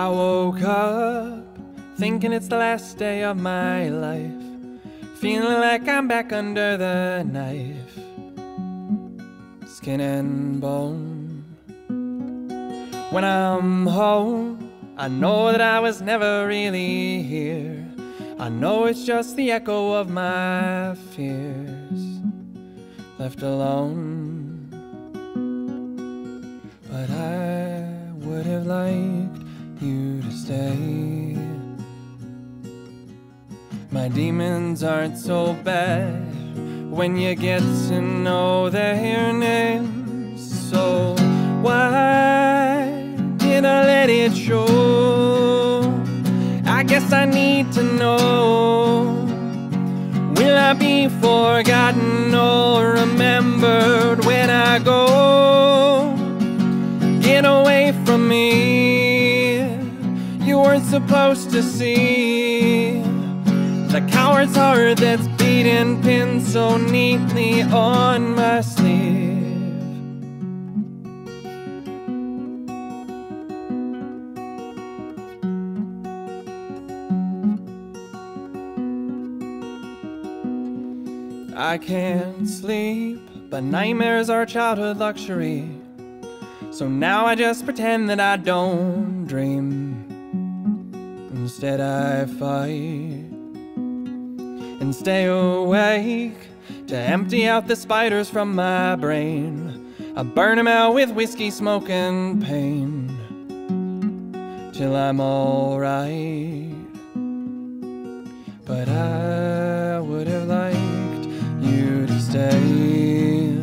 I woke up thinking it's the last day of my life. Feeling like I'm back under the knife. Skin and bone. When I'm home, I know that I was never really here. I know it's just the echo of my fears. Left alone. But I demons aren't so bad when you get to know their names. So why did I let it show? I guess I need to know. Will I be forgotten or remembered when I go? Get away from me. You weren't supposed to see the coward's heart that's beaten pinned so neatly on my sleeve. I can't sleep, but nightmares are childhood luxury. So now I just pretend that I don't dream. Instead, I fight and stay awake to empty out the spiders from my brain. I burn them out with whiskey, smoke, and pain till I'm alright. But I would have liked you to stay.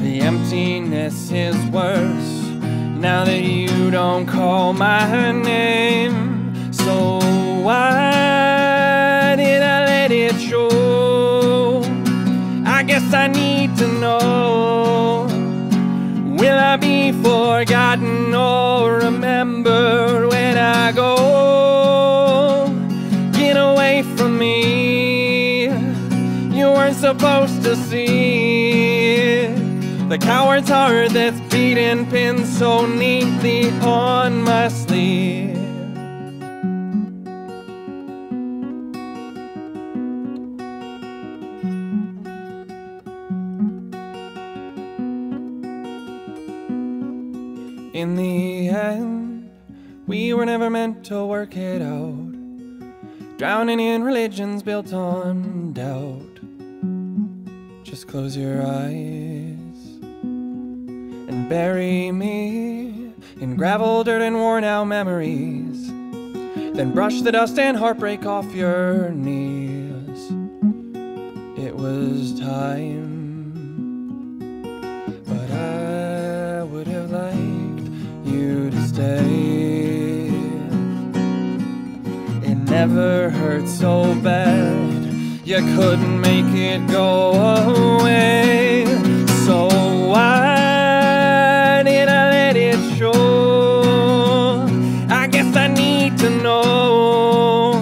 The emptiness is worse now that you don't call my name. Guess I need to know. Will I be forgotten or remembered when I go? Get away from me. You weren't supposed to see the coward's heart that's beaten pinned so neatly on my sleeve. In the end, we were never meant to work it out. Drowning in religions built on doubt. Just close your eyes and bury me in gravel, dirt, and worn out memories. Then brush the dust and heartbreak off your knees. It was time, never hurt so bad, you couldn't make it go away. So why did I let it show? I guess I need to know.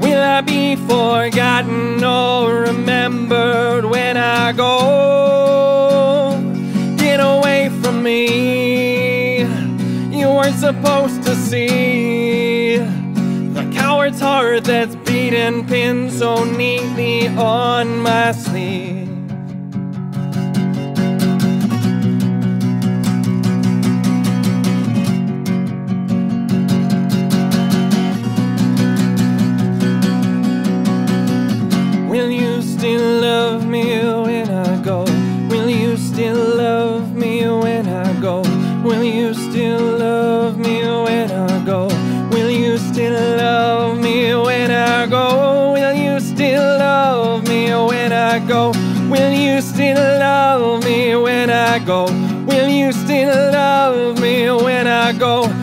Will I be forgotten or remembered when I go? Get away from me. You weren't supposed to see the coward's heart that's beaten pinned so neatly on my sleeve. Will you still go? Will you still love me when I go? Will you still love me when I go?